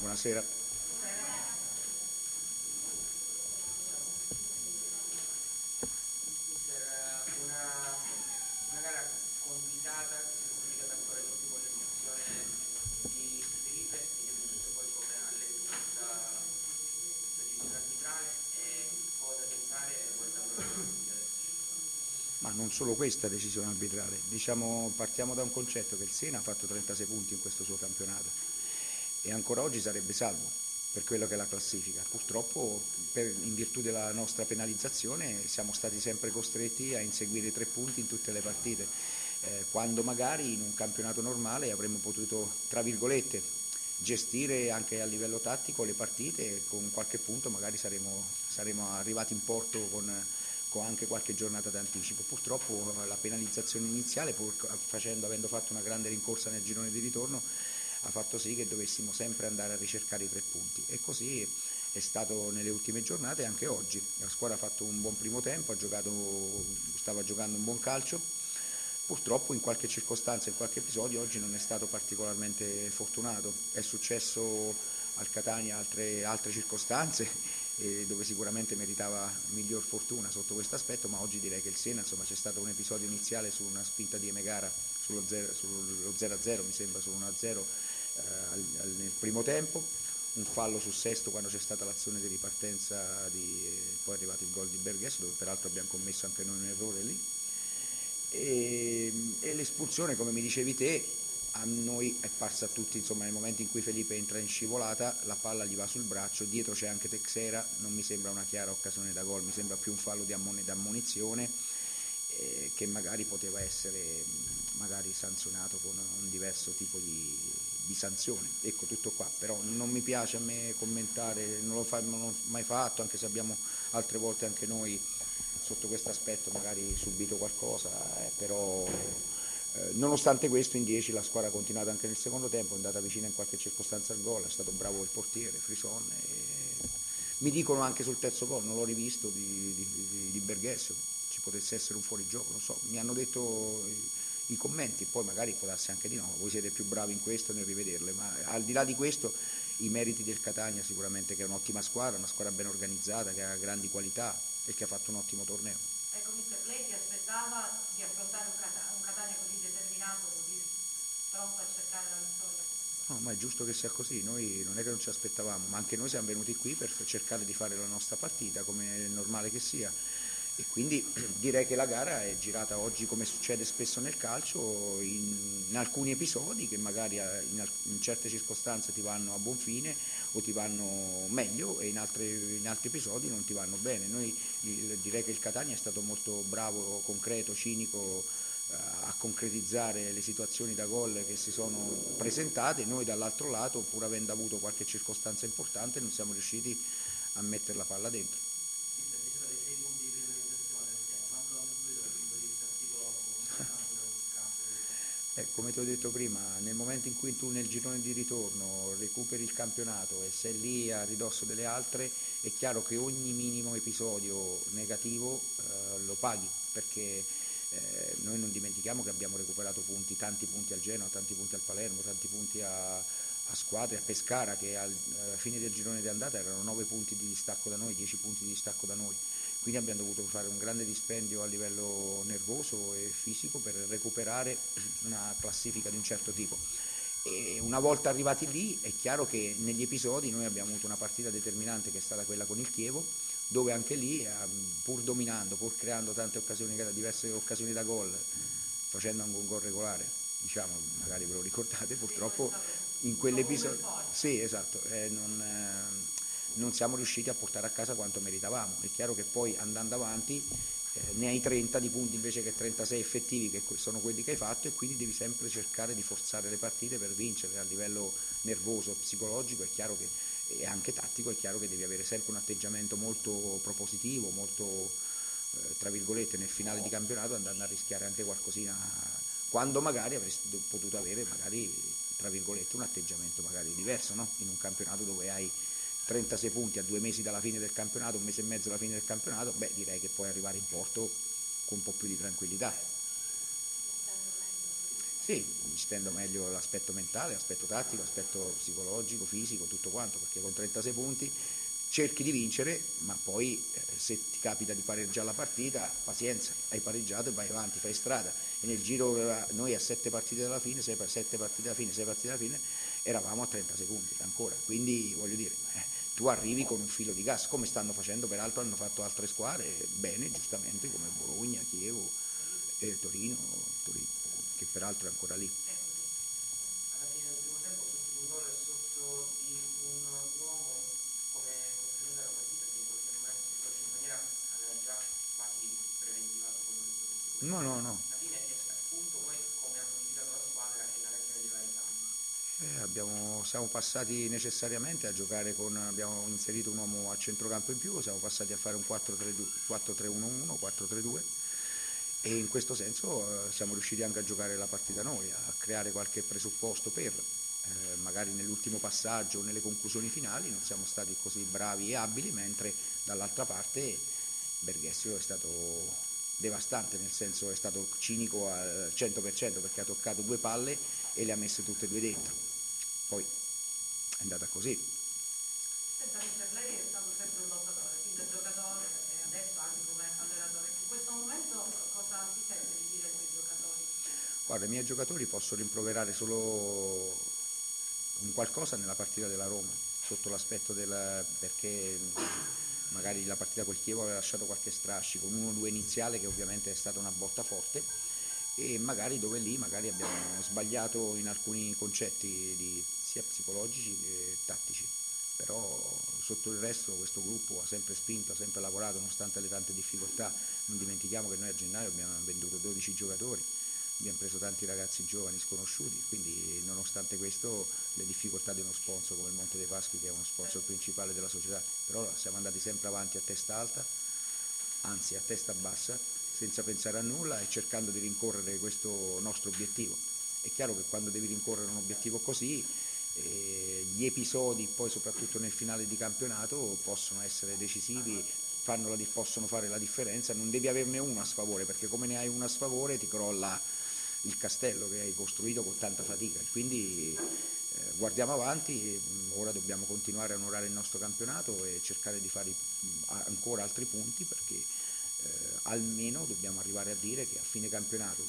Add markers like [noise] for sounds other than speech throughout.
Buonasera. non solo questa decisione arbitrale, diciamo, partiamo da un concetto che il Sena ha fatto 36 punti in questo suo campionato e ancora oggi sarebbe salvo per quello che è la classifica. Purtroppo per, in virtù della nostra penalizzazione siamo stati sempre costretti a inseguire tre punti in tutte le partite, eh, quando magari in un campionato normale avremmo potuto, tra virgolette, gestire anche a livello tattico le partite e con qualche punto magari saremmo, saremo arrivati in porto con con anche qualche giornata d'anticipo. Purtroppo la penalizzazione iniziale, pur facendo, avendo fatto una grande rincorsa nel girone di ritorno, ha fatto sì che dovessimo sempre andare a ricercare i tre punti e così è stato nelle ultime giornate e anche oggi. La squadra ha fatto un buon primo tempo, giocato, stava giocando un buon calcio, purtroppo in qualche circostanza, in qualche episodio oggi non è stato particolarmente fortunato. È successo al Catania altre, altre circostanze [laughs] eh, dove sicuramente meritava miglior fortuna sotto questo aspetto, ma oggi direi che il Siena insomma, c'è stato un episodio iniziale su una spinta di Emegara sullo 0-0, mi sembra sul 1-0 eh, al, al, nel primo tempo, un fallo sul sesto quando c'è stata l'azione di ripartenza, di, eh, poi è arrivato il gol di Berghes dove peraltro abbiamo commesso anche noi un errore lì. E, e l'espulsione, come mi dicevi te, a noi è parsa a tutti, insomma, nel momento in cui Felipe entra in scivolata, la palla gli va sul braccio, dietro c'è anche Texera, non mi sembra una chiara occasione da gol, mi sembra più un fallo di ammonizione eh, che magari poteva essere magari sanzionato con un diverso tipo di, di, sanzione. Ecco tutto qua, però non mi piace a me commentare, non l'ho, fa, non l'ho mai fatto, anche se abbiamo altre volte anche noi sotto questo aspetto magari subito qualcosa, eh, però eh, nonostante questo in 10 la squadra ha continuato anche nel secondo tempo, è andata vicina in qualche circostanza al gol, è stato bravo il portiere, Frison. mi dicono anche sul terzo gol, non l'ho rivisto, di, di, di Berghessio, ci potesse essere un fuorigioco, non so, mi hanno detto i, commenti, poi magari può darsi anche di no, voi siete più bravi in questo nel rivederle, ma al di là di questo i meriti del Catania sicuramente che è un'ottima squadra, una squadra ben organizzata, che ha grandi qualità e che ha fatto un ottimo torneo. Ecco, mister, lei ti aspettava di affrontare un Catania? pronto a cercare la vittoria. No, ma è giusto che sia così, noi non è che non ci aspettavamo, ma anche noi siamo venuti qui per cercare di fare la nostra partita, come è normale che sia. E quindi [clears throat] direi che la gara è girata oggi, come succede spesso nel calcio, in, in alcuni episodi che magari eh, in, in, certe circostanze ti vanno a buon fine o ti vanno meglio e in, altre, in altri episodi non ti vanno bene. Noi direi che il Catania è stato molto bravo, concreto, cinico a concretizzare le situazioni da gol che si sono presentate, noi dall'altro lato, pur avendo avuto qualche circostanza importante, non siamo riusciti a mettere la palla dentro. Eh, come ti ho detto prima, nel momento in cui tu nel girone di ritorno recuperi il campionato e sei lì a ridosso delle altre, è chiaro che ogni minimo episodio negativo eh, lo paghi, perché eh, noi non dimentichiamo che abbiamo recuperato punti, tanti punti al Genoa, tanti punti al Palermo, tanti punti a, a squadre, a Pescara che al, alla fine del girone di andata erano 9 punti di distacco da noi, 10 punti di distacco da noi. Quindi abbiamo dovuto fare un grande dispendio a livello nervoso e fisico per recuperare una classifica di un certo tipo. E una volta arrivati lì è chiaro che negli episodi noi abbiamo avuto una partita determinante che è stata quella con il Chievo, dove anche lì, ehm, pur dominando, pur creando tante occasioni, diverse occasioni da gol, facendo anche un gol regolare, diciamo, magari ve lo ricordate, purtroppo in quell'episodio... Sì, esatto, eh, non, eh, non, siamo riusciti a portare a casa quanto meritavamo. È chiaro che poi andando avanti eh, ne hai 30 di punti invece che 36 effettivi, che sono quelli che hai fatto, e quindi devi sempre cercare di forzare le partite per vincere a livello nervoso, psicologico. Che e anche tattico è chiaro che devi avere sempre un atteggiamento molto propositivo, molto eh, tra virgolette nel finale di campionato andando a rischiare anche qualcosina quando magari avresti potuto avere magari tra virgolette un atteggiamento magari diverso no? in un campionato dove hai 36 punti a due mesi dalla fine del campionato, un mese e mezzo dalla fine del campionato, beh direi che puoi arrivare in porto con un po' più di tranquillità. Sì, gestendo meglio l'aspetto mentale, l'aspetto tattico, l'aspetto psicologico, fisico, tutto quanto, perché con 36 punti cerchi di vincere, ma poi eh, se ti capita di pareggiare la partita, pazienza, hai pareggiato e vai avanti, fai strada. E nel giro, noi a 7 partite dalla fine, 7 partite alla fine, 6 partite alla fine, eravamo a 30 secondi ancora. Quindi voglio dire, eh, tu arrivi con un filo di gas, come stanno facendo, peraltro hanno fatto altre squadre bene, giustamente, come Bologna, Chievo, eh, Torino, Torino, che peraltro è ancora lì. No, no, no. Alla fine appunto poi come hanno modificato la squadra e la reazione dei vari cambi. Eh, abbiamo, siamo passati necessariamente a giocare con, abbiamo inserito un uomo a centrocampo in più, siamo passati a fare un 4-3-1-1, 4-3-2 e in questo senso eh, siamo riusciti anche a giocare la partita noi, a creare qualche presupposto per, eh, magari nell'ultimo passaggio o nelle conclusioni finali non siamo stati così bravi e abili, mentre dall'altra parte Berghessio è stato devastante, nel senso è stato cinico al 100% perché ha toccato due palle e le ha messe tutte e due dentro. Poi è andata così. Senta, per lei è stato sempre un lottatore, fin da giocatore e adesso anche come allenatore. In questo momento cosa si sente di dire ai suoi giocatori? Guarda, i miei giocatori possono rimproverare solo un qualcosa nella partita della Roma, sotto l'aspetto del perché magari la partita col Chievo aveva lasciato qualche strascico, un 1-2 iniziale che ovviamente è stata una botta forte e magari dove lì magari abbiamo sbagliato in alcuni concetti di, sia psicologici che tattici, però sotto il resto questo gruppo ha sempre spinto, ha sempre lavorato nonostante le tante difficoltà, non dimentichiamo che noi a gennaio abbiamo venduto 12 giocatori abbiamo preso tanti ragazzi giovani sconosciuti, quindi nonostante questo le difficoltà di uno sponsor come il Monte dei Paschi che è uno sponsor principale della società, però siamo andati sempre avanti a testa alta, anzi a testa bassa, senza pensare a nulla e cercando di rincorrere questo nostro obiettivo. È chiaro che quando devi rincorrere un obiettivo così, eh, gli episodi poi soprattutto nel finale di campionato possono essere decisivi, la, possono fare la differenza, non devi averne uno a sfavore perché come ne hai uno a sfavore ti crolla il castello che hai costruito con tanta fatica. Quindi eh, guardiamo avanti, ora dobbiamo continuare a onorare il nostro campionato e cercare di fare ancora altri punti perché eh, almeno dobbiamo arrivare a dire che a fine campionato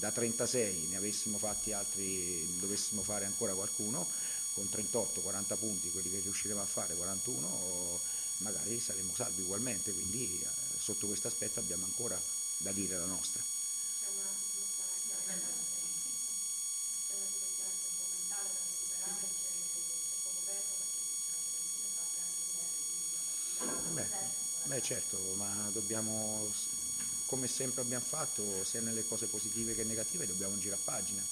da 36 ne avessimo fatti altri, dovessimo fare ancora qualcuno, con 38-40 punti, quelli che riusciremo a fare, 41, magari saremo salvi ugualmente, quindi eh, sotto questo aspetto abbiamo ancora da dire la nostra. Beh certo, ma dobbiamo, come sempre abbiamo fatto, sia nelle cose positive che negative, dobbiamo girare pagina.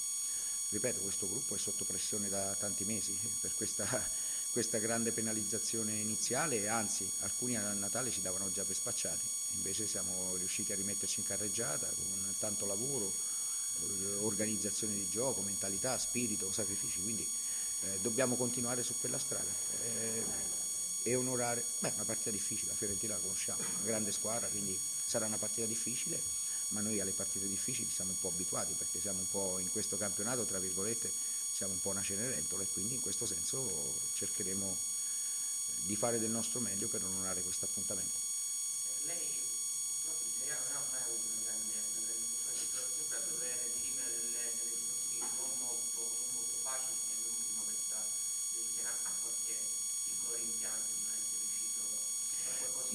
Ripeto, questo gruppo è sotto pressione da tanti mesi per questa, [laughs] questa grande penalizzazione iniziale anzi alcuni a Natale ci davano già per spacciati, invece siamo riusciti a rimetterci in carreggiata con tanto lavoro, eh, organizzazione di gioco, mentalità, spirito, sacrifici, quindi eh, dobbiamo continuare su quella strada. Eh, e onorare, beh, una partita difficile, la Fiorentina la conosciamo, una grande squadra, quindi sarà una partita difficile, ma noi alle partite difficili siamo un po' abituati perché siamo un po' in questo campionato, tra virgolette, siamo un po' una cenerentola e quindi in questo senso cercheremo di fare del nostro meglio per onorare questo appuntamento.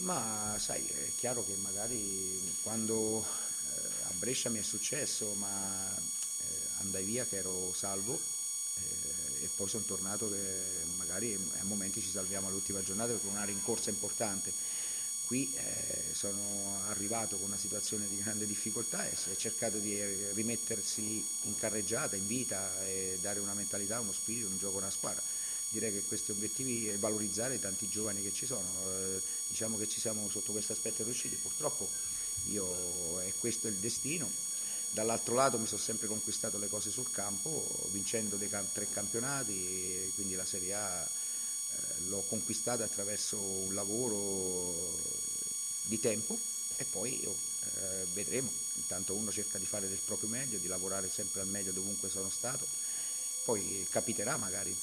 Ma sai, è chiaro che magari quando eh, a Brescia mi è successo, ma eh, andai via che ero salvo eh, e poi sono tornato che magari a momenti ci salviamo all'ultima giornata con una rincorsa importante. Qui eh, sono arrivato con una situazione di grande difficoltà e si è cercato di rimettersi in carreggiata, in vita e dare una mentalità, uno spirito, un gioco, una squadra direi che questi obiettivi è valorizzare tanti giovani che ci sono, eh, diciamo che ci siamo sotto questo aspetto riusciti, purtroppo io, è questo il destino, dall'altro lato mi sono sempre conquistato le cose sul campo, vincendo dei tre campionati, quindi la Serie A eh, l'ho conquistata attraverso un lavoro di tempo e poi io, eh, vedremo. intanto uno cerca di fare del proprio meglio, di lavorare sempre al meglio dovunque sono stato, poi capiterà magari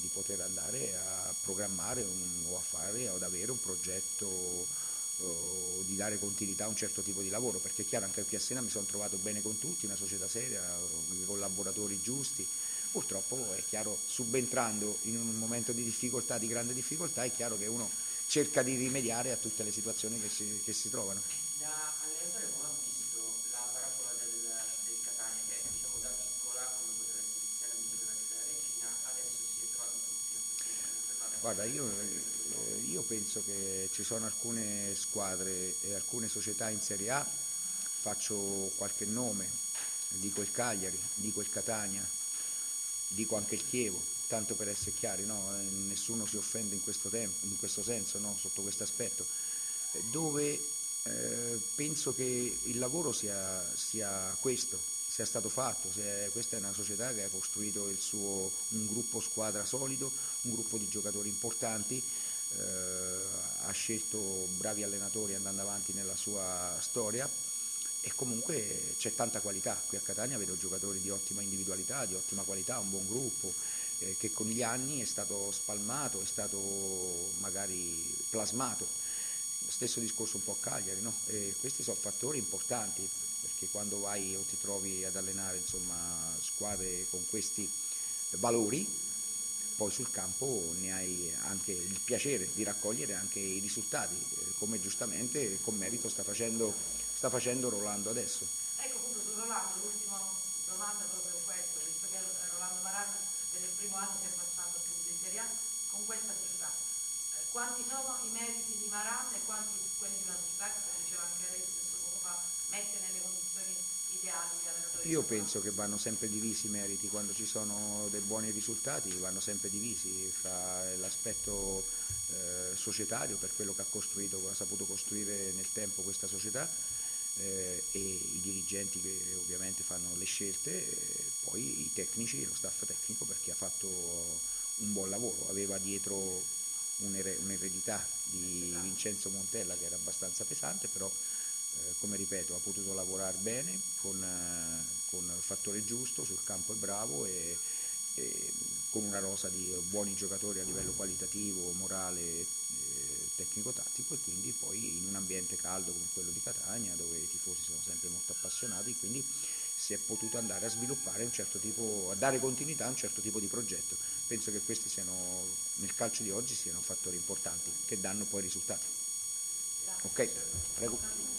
di poter andare a programmare un, o a fare o ad avere un progetto o di dare continuità a un certo tipo di lavoro, perché è chiaro anche al Piassena mi sono trovato bene con tutti, una società seria, i collaboratori giusti, purtroppo è chiaro subentrando in un momento di difficoltà, di grande difficoltà, è chiaro che uno cerca di rimediare a tutte le situazioni che si, che si trovano. Da allenatore come ha visto la parabola del, del Catania che diciamo da piccola come poteva essere Tiziana, come poteva essere Regina, adesso si è trovato tutti. Guarda, io, eh, io penso che ci sono alcune squadre e alcune società in Serie A, faccio qualche nome, dico il Cagliari, dico il Catania, dico anche il Chievo, tanto per essere chiari, no? Eh, nessuno si offende in questo, tempo, in questo senso, no? sotto questo aspetto, dove eh, penso che il lavoro sia, sia, questo, sia stato fatto, sia, questa è una società che ha costruito suo, un gruppo squadra solido, un gruppo di giocatori importanti, eh, ha scelto bravi allenatori andando avanti nella sua storia e comunque c'è tanta qualità, qui a Catania vedo giocatori di ottima individualità, di ottima qualità, un buon gruppo, eh, che con gli anni è stato spalmato, è stato magari plasmato. Stesso discorso un po' a Cagliari, no? questi sono fattori importanti perché quando vai o ti trovi ad allenare insomma, squadre con questi valori, poi sul campo ne hai anche il piacere di raccogliere anche i risultati, eh, come giustamente con merito sta facendo, sta facendo Rolando adesso. Ecco appunto su Rolando, l'ultima domanda proprio questo, visto che Rolando Maran primo anno che è passato appunto in Serie A con questa società. Eh, quanti sono i meriti di Maran e quanti quelli di una società che, come diceva anche lei stesso poco fa, mette nelle condizioni ideali gli allenatori? Io penso che vanno sempre divisi i meriti, quando ci sono dei buoni risultati vanno sempre divisi fra l'aspetto eh, societario per quello che ha costruito, ha saputo costruire nel tempo questa società eh, e i dirigenti che ovviamente fanno le scelte, eh, poi i tecnici, lo staff tecnico perché ha fatto un buon lavoro, aveva dietro un'eredità di Vincenzo Montella che era abbastanza pesante, però come ripeto ha potuto lavorare bene con, eh, con, il fattore giusto, sul campo è bravo e, e, con una rosa di buoni giocatori a livello qualitativo, morale eh, tecnico-tattico e quindi poi in un ambiente caldo come quello di Catania dove i tifosi sono sempre molto appassionati, quindi si è potuto andare a sviluppare un certo tipo, a dare continuità a un certo tipo di progetto. Penso che questi siano, nel calcio di oggi, siano fattori importanti che danno poi risultati. Ok, prego.